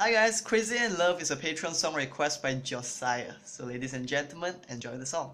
Hi guys, Crazy in Love is a Patreon song request by Josiah. So ladies and gentlemen, enjoy the song.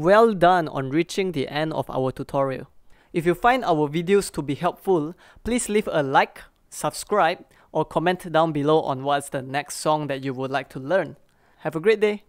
Well done on reaching the end of our tutorial. If you find our videos to be helpful, please leave a like, subscribe, or comment down below on what's the next song that you would like to learn. Have a great day!